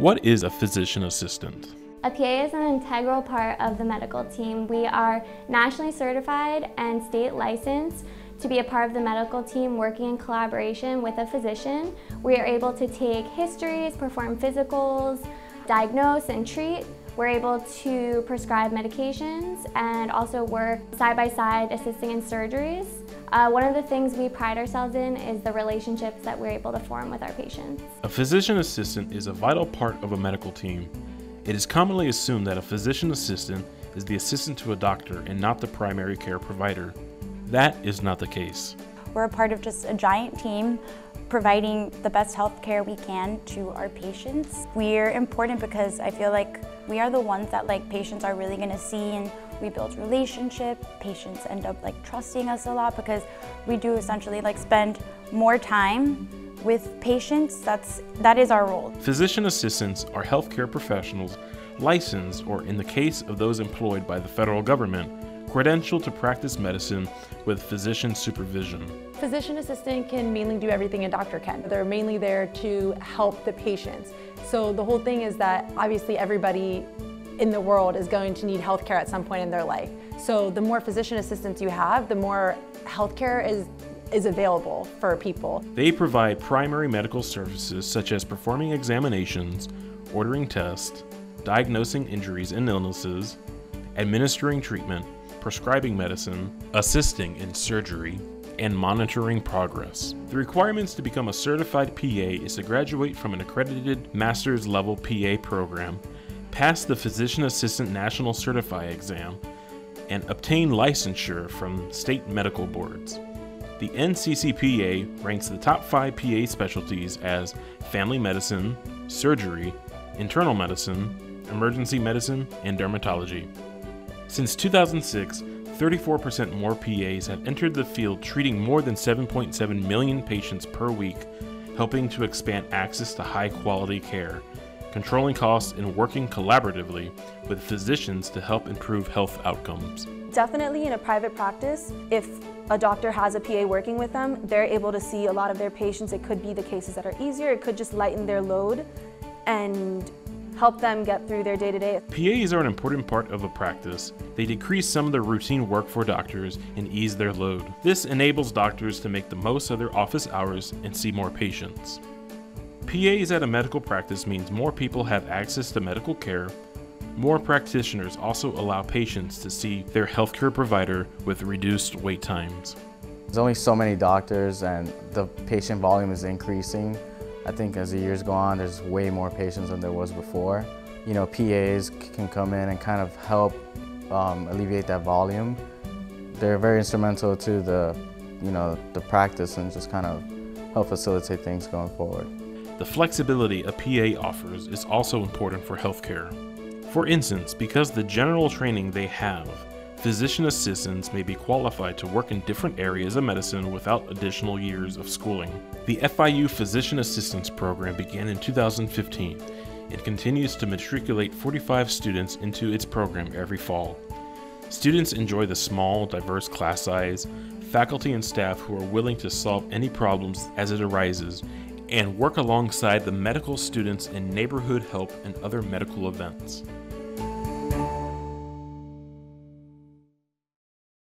What is a physician assistant? A PA is an integral part of the medical team. We are nationally certified and state licensed to be a part of the medical team working in collaboration with a physician. We are able to take histories, perform physicals, diagnose and treat. We're able to prescribe medications and also work side by side assisting in surgeries. Uh, one of the things we pride ourselves in is the relationships that we're able to form with our patients. A physician assistant is a vital part of a medical team. It is commonly assumed that a physician assistant is the assistant to a doctor and not the primary care provider. That is not the case. We're a part of just a giant team providing the best health care we can to our patients. We're important because I feel like we are the ones that like patients are really gonna see and we build relationship. Patients end up like trusting us a lot because we do essentially like spend more time with patients, that's, that is our role. Physician assistants are healthcare professionals licensed, or in the case of those employed by the federal government, credentialed to practice medicine with physician supervision. Physician assistant can mainly do everything a doctor can. They're mainly there to help the patients. So the whole thing is that obviously everybody in the world is going to need healthcare at some point in their life. So the more physician assistants you have, the more healthcare is is available for people. They provide primary medical services such as performing examinations, ordering tests, diagnosing injuries and illnesses, administering treatment, prescribing medicine, assisting in surgery, and monitoring progress. The requirements to become a certified PA is to graduate from an accredited master's level PA program, pass the Physician Assistant National Certify exam, and obtain licensure from state medical boards. The NCCPA ranks the top five PA specialties as family medicine, surgery, internal medicine, emergency medicine, and dermatology. Since 2006, 34% more PAs have entered the field treating more than 7.7 million patients per week, helping to expand access to high quality care, controlling costs, and working collaboratively with physicians to help improve health outcomes. Definitely in a private practice, if a doctor has a PA working with them, they're able to see a lot of their patients. It could be the cases that are easier, it could just lighten their load and help them get through their day-to-day. PAs are an important part of a practice. They decrease some of the routine work for doctors and ease their load. This enables doctors to make the most of their office hours and see more patients. PAs at a medical practice means more people have access to medical care, more practitioners also allow patients to see their healthcare provider with reduced wait times. There's only so many doctors and the patient volume is increasing. I think as the years go on, there's way more patients than there was before. You know, PAs can come in and kind of help um, alleviate that volume. They're very instrumental to the, you know, the practice and just kind of help facilitate things going forward. The flexibility a PA offers is also important for healthcare. For instance, because the general training they have, physician assistants may be qualified to work in different areas of medicine without additional years of schooling. The FIU Physician Assistance Program began in 2015 and continues to matriculate 45 students into its program every fall. Students enjoy the small, diverse class size, faculty and staff who are willing to solve any problems as it arises, and work alongside the medical students in NeighborhoodHELP and other medical events.